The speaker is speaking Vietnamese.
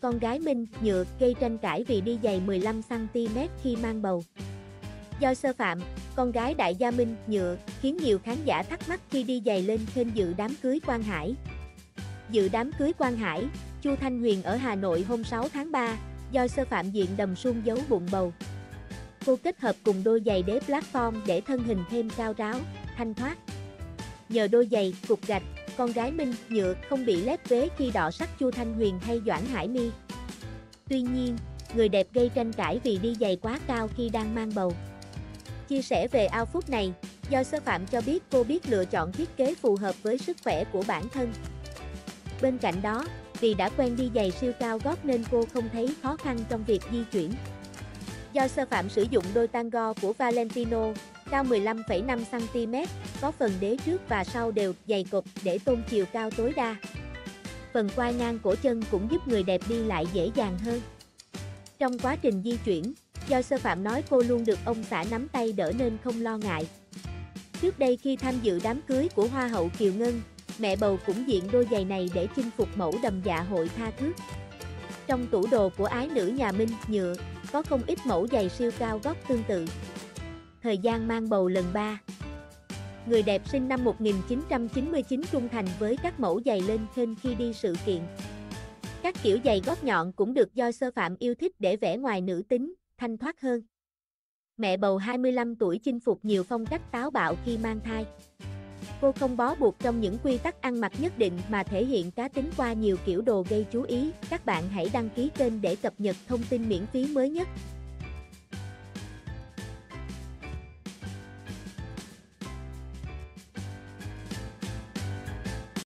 con gái Minh, nhựa, gây tranh cãi vì đi giày 15cm khi mang bầu. Do sơ phạm, con gái đại gia Minh, nhựa, khiến nhiều khán giả thắc mắc khi đi giày lên kênh dự đám cưới Quang Hải. Dự đám cưới Quang Hải, Chu Thanh Huyền ở Hà Nội hôm 6 tháng 3, do sơ phạm diện đầm sung giấu bụng bầu. Cô kết hợp cùng đôi giày đế platform để thân hình thêm cao ráo, thanh thoát. Nhờ đôi giày, cục gạch, con gái Minh, nhựa không bị lép vế khi đọ sắc Chu Thanh Huyền hay Doãn Hải Mi. Tuy nhiên, người đẹp gây tranh cãi vì đi giày quá cao khi đang mang bầu. Chia sẻ về ao phút này, do sơ phạm cho biết cô biết lựa chọn thiết kế phù hợp với sức khỏe của bản thân. Bên cạnh đó, vì đã quen đi giày siêu cao gót nên cô không thấy khó khăn trong việc di chuyển. Do sơ phạm sử dụng đôi tango của Valentino, cao 15,5cm, có phần đế trước và sau đều dày cục để tôn chiều cao tối đa. Phần quai ngang cổ chân cũng giúp người đẹp đi lại dễ dàng hơn. Trong quá trình di chuyển, do sơ phạm nói cô luôn được ông xã nắm tay đỡ nên không lo ngại. Trước đây khi tham dự đám cưới của Hoa hậu Kiều Ngân, mẹ bầu cũng diện đôi giày này để chinh phục mẫu đầm dạ hội tha thước. Trong tủ đồ của ái nữ nhà Minh, nhựa, có không ít mẫu giày siêu cao gót tương tự. Thời gian mang bầu lần 3 Người đẹp sinh năm 1999 trung thành với các mẫu giày lên kênh khi đi sự kiện. Các kiểu giày gót nhọn cũng được do sơ phạm yêu thích để vẽ ngoài nữ tính, thanh thoát hơn. Mẹ bầu 25 tuổi chinh phục nhiều phong cách táo bạo khi mang thai. Cô không bó buộc trong những quy tắc ăn mặc nhất định mà thể hiện cá tính qua nhiều kiểu đồ gây chú ý. Các bạn hãy đăng ký kênh để cập nhật thông tin miễn phí mới nhất.